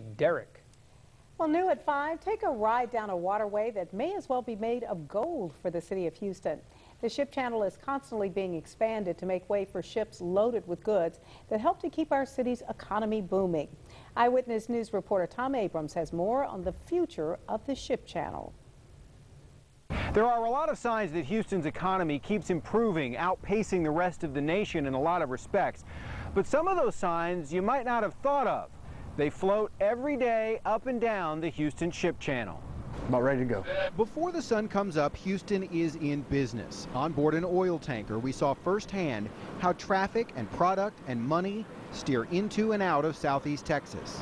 Derek. Well, new at 5, take a ride down a waterway that may as well be made of gold for the city of Houston. The ship channel is constantly being expanded to make way for ships loaded with goods that help to keep our city's economy booming. Eyewitness News reporter Tom Abrams has more on the future of the ship channel. There are a lot of signs that Houston's economy keeps improving, outpacing the rest of the nation in a lot of respects. But some of those signs you might not have thought of. They float every day up and down the Houston Ship Channel. About ready to go. Before the sun comes up, Houston is in business. On board an oil tanker, we saw firsthand how traffic and product and money steer into and out of southeast Texas.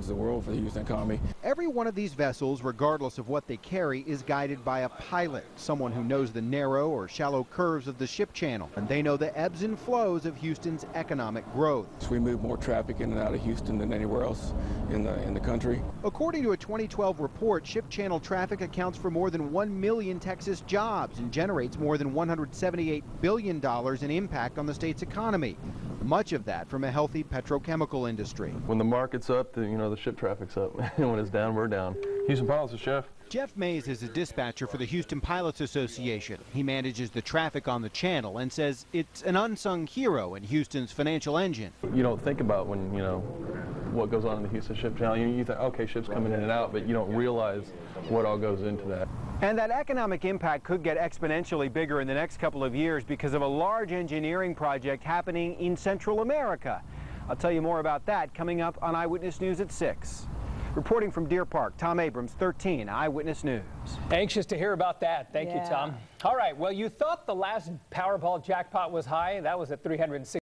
Means the world for the Houston economy. Every one of these vessels, regardless of what they carry, is guided by a pilot, someone who knows the narrow or shallow curves of the ship channel, and they know the ebbs and flows of Houston's economic growth. So we move more traffic in and out of Houston than anywhere else in the in the country. According to a 2012 report, ship channel traffic accounts for more than 1 million Texas jobs and generates more than $178 billion in impact on the state's economy. Much of that from a healthy petrochemical industry. When the market's up, the, you know, the ship traffic's up. when it's down, we're down. Houston Pilots, the chef. Jeff Mays is a dispatcher for the Houston Pilots Association. He manages the traffic on the channel and says it's an unsung hero in Houston's financial engine. You don't think about when, you know, what goes on in the Houston Ship Channel. You, you think, okay, ships coming in and out, but you don't realize what all goes into that. And that economic impact could get exponentially bigger in the next couple of years because of a large engineering project happening in Central America. I'll tell you more about that coming up on Eyewitness News at 6. Reporting from Deer Park, Tom Abrams, 13 Eyewitness News. Anxious to hear about that. Thank Yeah. you, Tom. All right. Well, you thought the last Powerball jackpot was high. That was at 360.